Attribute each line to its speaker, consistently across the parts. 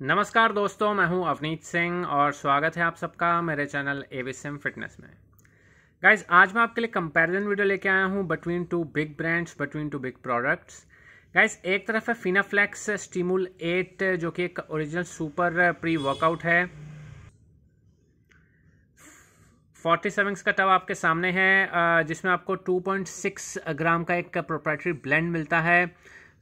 Speaker 1: नमस्कार दोस्तों, मैं हूँ अवनीत सिंह और स्वागत है आप सबका मेरे चैनल एविसम फिटनेस में। गाइज़ आज मैं आपके लिए कंपैरिजन वीडियो लेके आया हूँ between two big brands between two big products guys एक तरफ़ है फिनाफ्लेक्स स्टीमुल 8 जो कि एक ओरिजिनल सुपर प्री वर्कआउट है। 40 सेविंग्स का टब आपके सामने है जिसमें आपको 2.6 ग्राम का एक प्रोप्राइटरी ब्लेंड मिलता है।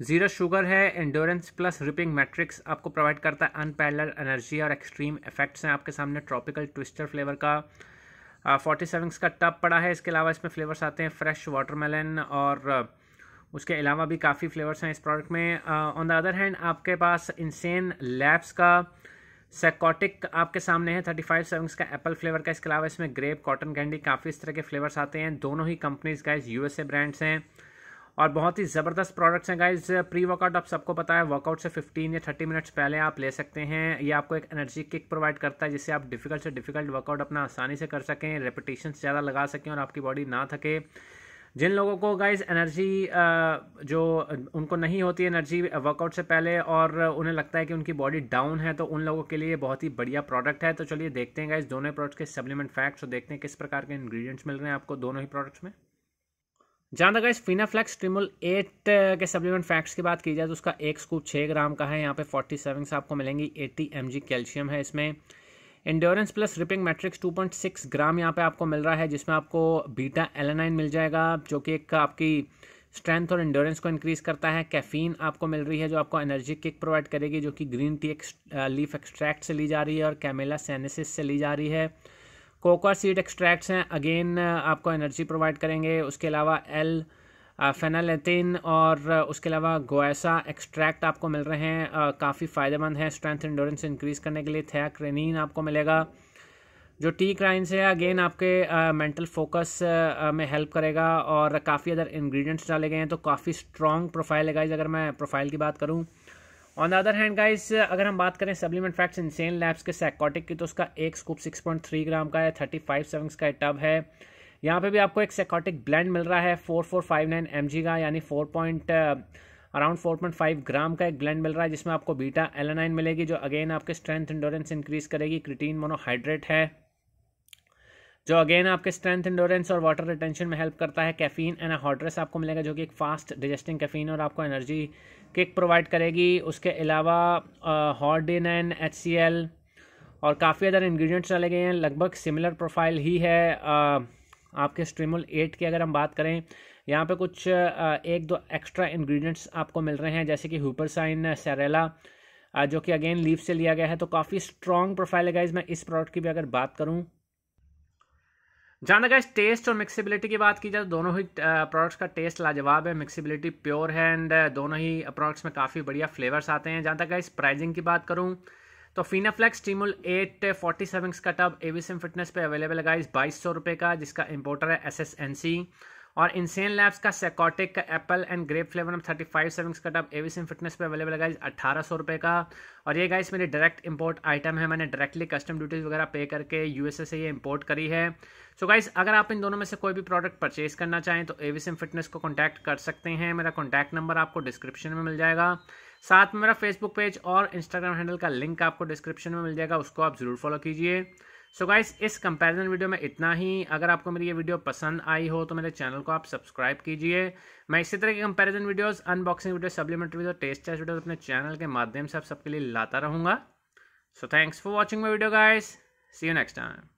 Speaker 1: ज़ीरो शुगर है एंडोरेंस प्लस रिपिंग मैट्रिक्स आपको प्रोवाइड करता है अनपैरल एनर्जी और एक्सट्रीम इफेक्ट्स हैं आपके सामने ट्रॉपिकल ट्विस्टर फ्लेवर का। फोर्टी सेविंग्स का टब पड़ा है, इसके अलावा इसमें फ्लेवर्स आते हैं फ्रेश वाटरमेलन और उसके अलावा भी काफ़ी फ्लेवर्स हैं इस प्रोडक्ट में। ऑन द अदर हैंड आपके पास इंसेन लैब्स का सेकोटिक आपके सामने है थर्टी फाइव सेविंग्स का एप्पल फ्लेवर का। इसके अलावा इसमें ग्रेप कॉटन कैंडी काफ़ी इस तरह के फ्लेवर्स आते हैं। दोनों ही कंपनीज़ का यूएसए ब्रांड्स हैं। और बहुत ही ज़बरदस्त प्रोडक्ट्स हैं गाइज़ प्री वर्कआउट आप सबको पता है वर्कआउट से 15 या 30 मिनट्स पहले आप ले सकते हैं। ये आपको एक एनर्जी किक प्रोवाइड करता है, जिससे आप डिफ़िकल्ट से डिफ़िकल्ट वर्कआउट अपना आसानी से कर सकें रेपिटेशन ज़्यादा लगा सकें और आपकी बॉडी ना थके। जिन लोगों को गाइज़ एनर्जी जो उनको नहीं होती एनर्जी वर्कआउट से पहले और उन्हें लगता है कि उनकी बॉडी डाउन है तो उन लोगों के लिए बहुत ही बढ़िया प्रोडक्ट है। तो चलिए देखते हैं गाइज़ दोनों प्रोडक्ट्स के सप्लीमेंट फैक्ट्स और देखते हैं किस प्रकार के इंग्रेडिएंट्स मिल रहे हैं आपको दोनों ही प्रोडक्ट्स में। जहाँ तक इस फिनाफ्लेक्स ट्रिमल एट के सप्लीमेंट फैक्ट्स की बात की जाए तो उसका एक स्कूप छः ग्राम का है। यहाँ पे फोर्टी सेविंग्स आपको मिलेंगी एट्टी एम कैल्शियम है इसमें। Endurance plus ripping matrix 2.6 gram यहाँ पे आपको मिल रहा है जिसमें आपको बीटा एलेनाइन मिल जाएगा जो कि एक आपकी स्ट्रेंथ और इंड्योरेंस को इंक्रीज करता है। कैफीन आपको मिल रही है जो आपको एनर्जी किक प्रोवाइड करेगी जो कि ग्रीन टी एक्स, लीफ एक्सट्रैक्ट से ली जा रही है और कैमेला सैनेसिस से ली जा रही है। कोका सीड एक्सट्रैक्ट्स हैं। अगेन आपको एनर्जी प्रोवाइड करेंगे। उसके अलावा एल फेनालेथिन और उसके अलावा गोएसा एक्सट्रैक्ट आपको मिल रहे हैं। काफ़ी फ़ायदेमंद है। स्ट्रेंथ इंडोरेंस इंक्रीज़ करने के लिए थैक्रेनिन आपको मिलेगा। जो टी क्राइन से है अगेन आपके मेंटल फोकस में हेल्प करेगा और काफ़ी अदर इंग्रेडिएंट्स डाले गए हैं। तो काफ़ी स्ट्रॉन्ग प्रोफ़ाइल है गाइज़ अगर मैं प्रोफ़ाइल की बात करूँ। On the other hand guys अगर हम बात करें सप्लीमेंट फैक्ट्स इंसेन लैब्स के सैकोटिक की तो उसका एक स्कूप 6.3 ग्राम का है 35 फाइव सेवन का टब है। यहाँ पे भी आपको एक सैकोटिक ब्लेंड मिल रहा है 4459 mg का, यानी 4 पॉइंट अराउंड 4.5 ग्राम का एक ब्लेंड मिल रहा है, जिसमें आपको बीटा एलानाइन मिलेगी, जो अगेन आपके स्ट्रेंथ इंडोरेंस इंक्रीज करेगी क्रिटीन मोनोहाइड्रेट है। जो अगेन आपके स्ट्रेंथ इंडोरेंस और वाटर रिटेंशन में हेल्प करता है कैफीन एंड हॉटरेस आपको मिलेगा जो कि एक फास्ट डिजेस्टिंग कैफीन और आपको एनर्जी किक प्रोवाइड करेगी। उसके अलावा हॉर्डिन एंड एच और काफ़ी अदर इंग्रेडिएंट्स डाले गए हैं। लगभग सिमिलर प्रोफ़ाइल ही है आ, आपके स्ट्रीमुल एट की अगर हम बात करें यहाँ पे कुछ आ, एक दो एक्स्ट्रा इंग्रेडिएंट्स आपको मिल रहे हैं जैसे कि हुपरसाइन सेरेला जो कि अगेन लीव से लिया गया है। तो काफ़ी स्ट्रॉन्ग प्रोफ़ाइल है गाइज़ मैं इस प्रोडक्ट की भी अगर बात करूँ जहाँ तक इस टेस्ट और मिक्सिबिलिटी की बात की जाए तो दोनों ही प्रोडक्ट्स का टेस्ट लाजवाब है मिक्सिबिलिटी प्योर है एंड दोनों ही प्रोडक्ट्स में काफ़ी बढ़िया फ्लेवर्स आते हैं। जहाँ तक इस प्राइजिंग की बात करूँ तो फिनाफ्लेक्स टीमुल एट फोर्टी सेवन का टब एवीसीम फिटनेस पे अवेलेबल है इस बाईस सौ रुपये का, जिसका इंपोर्टर है एस एस एन सी और इंसेन लैब्स का सेकोटिक का एप्पल एंड ग्रेप फ्लेवर में थर्टी फाइव सेविंग्स का टब एवीसिम फिटनेस पे अवेलेबल है गाइज़ अट्ठारह सौ रुपये का। और ये गाइस मेरी डायरेक्ट इंपोर्ट आइटम है, मैंने डायरेक्टली कस्टम ड्यूटीज़ वगैरह पे करके यूएसए से ये इंपोर्ट करी है। सो so गाइस अगर आप इन दोनों में से कोई भी प्रोडक्ट परचेज करना चाहें तो एवीसिम फिटनेस को कॉन्टैक्ट कर सकते हैं। मेरा कॉन्टैक्ट नंबर आपको डिस्क्रिप्शन में मिल जाएगा। साथ में मेरा फेसबुक पेज और इंस्टाग्राम हैंडल का लिंक आपको डिस्क्रिप्शन में मिल जाएगा, उसको आप ज़रूर फॉलो कीजिए। सो so गाइस इस कंपैरिजन वीडियो में इतना ही। अगर आपको मेरी ये वीडियो पसंद आई हो तो मेरे चैनल को आप सब्सक्राइब कीजिए। मैं इसी तरह की comparison videos unboxing video supplementary video test test video अपने चैनल के माध्यम से आप सबके लिए लाता रहूँगा। So thanks for watching my video guys see you next time